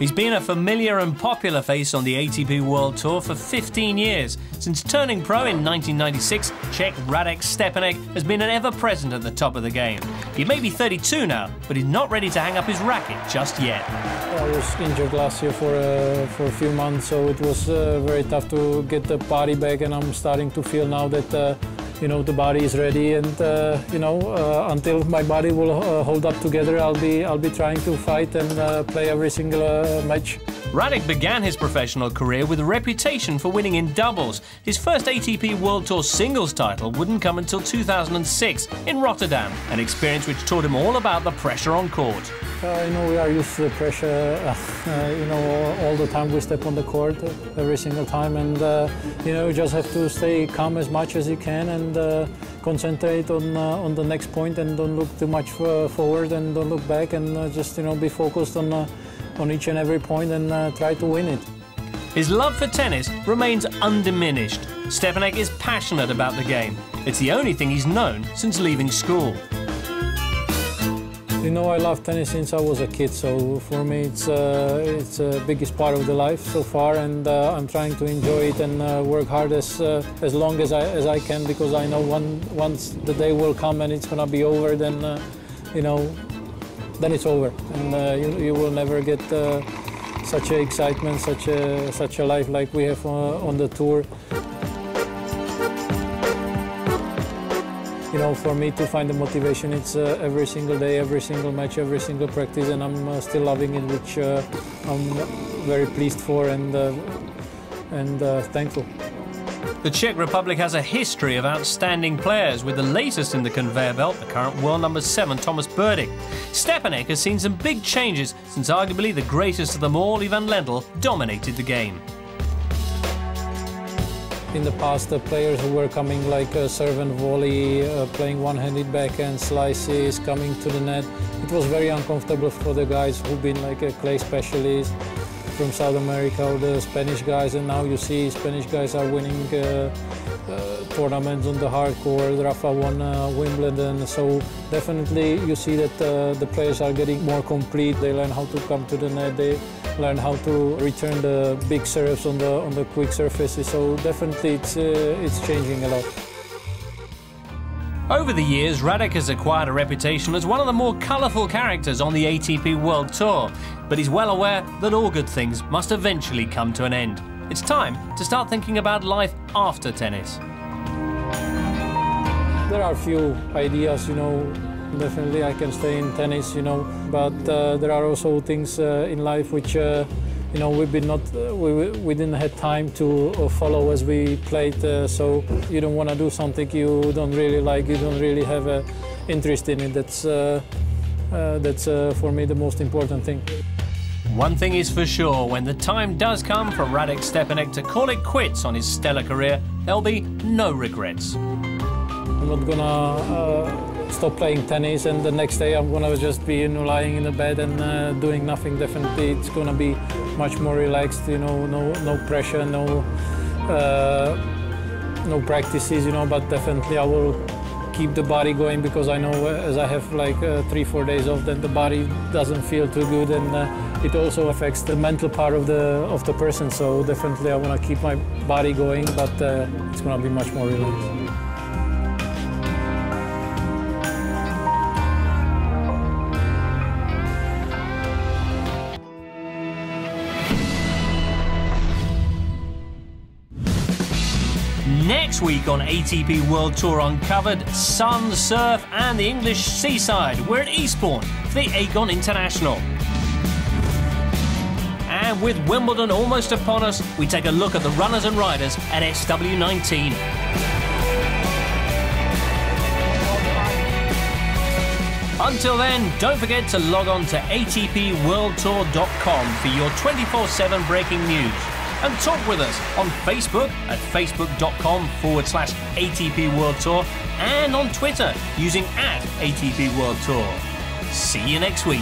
He's been a familiar and popular face on the ATP World Tour for 15 years. Since turning pro in 1996, Czech Radek Stepanek has been an ever present at the top of the game. He may be 32 now, but he's not ready to hang up his racket just yet. I was injured last year for, uh, for a few months, so it was uh, very tough to get the body back, and I'm starting to feel now that uh, you know the body is ready and uh, you know uh, until my body will uh, hold up together I'll be I'll be trying to fight and uh, play every single uh, match. Radek began his professional career with a reputation for winning in doubles. His first ATP World Tour singles title wouldn't come until 2006 in Rotterdam, an experience which taught him all about the pressure on court. Uh, you know, we are used to the pressure, uh, you know, all the time we step on the court, every single time. And, uh, you know, you just have to stay calm as much as you can and uh, concentrate on, uh, on the next point and don't look too much forward and don't look back and uh, just, you know, be focused on on each and every point and uh, try to win it. His love for tennis remains undiminished. Stepanek is passionate about the game. It's the only thing he's known since leaving school. You know, I love tennis since I was a kid, so for me it's uh, it's the biggest part of the life so far, and uh, I'm trying to enjoy it and uh, work hard as uh, as long as I as I can because I know one once the day will come and it's gonna be over, then uh, you know then it's over, and uh, you, you will never get uh, such a excitement, such a such a life like we have uh, on the tour. You know, for me to find the motivation, it's uh, every single day, every single match, every single practice, and I'm uh, still loving it, which I'm very pleased for and and thankful. The Czech Republic has a history of outstanding players, with the latest in the conveyor belt, the current world number seven, Thomas Berdych. Stepanek has seen some big changes since arguably the greatest of them all, Ivan Lendl, dominated the game. In the past, the players who were coming like a serve and volley, uh, playing one-handed backhand slices, coming to the net, it was very uncomfortable for the guys who've been like a clay specialist from South America or the Spanish guys, and now you see Spanish guys are winning uh, uh, tournaments on the hard court. Rafa won uh, Wimbledon, so definitely you see that uh, the players are getting more complete. They learn how to come to the net. They learn how to return the big serves on the on the quick surfaces. So definitely it's uh, it's changing a lot. Over the years, Radek has acquired a reputation as one of the more colourful characters on the ATP World Tour, but he's well aware that all good things must eventually come to an end. It's time to start thinking about life after tennis. There are a few ideas, you know, definitely I can stay in tennis, you know, but uh, there are also things uh, in life which uh, you know, we've been not, uh, we, we didn't have time to uh, follow as we played, uh, so you don't want to do something you don't really like, you don't really have an interest in it. That's, uh, uh, that's uh, for me the most important thing. One thing is for sure, when the time does come for Radek Stepanek to call it quits on his stellar career, there'll be no regrets. I'm not gonna stop playing tennis and the next day I'm gonna just be you know, lying in the bed and uh, doing nothing. Definitely, it's gonna be much more relaxed. You know, no no pressure, no uh, no practices. You know, but definitely I will keep the body going because I know uh, as I have like uh, three four days off, then the body doesn't feel too good and uh, it also affects the mental part of the of the person. So definitely I want to keep my body going, but uh, it's gonna be much more relaxed. Next week on ATP World Tour Uncovered, sun, surf, and the English seaside. We're at Eastbourne for the Aegon International. And with Wimbledon almost upon us, we take a look at the runners and riders at SW19. Until then, don't forget to log on to atpworldtour.com for your 24 7 breaking news and talk with us on Facebook at facebook.com forward slash ATP World Tour and on Twitter using at ATP World Tour. See you next week.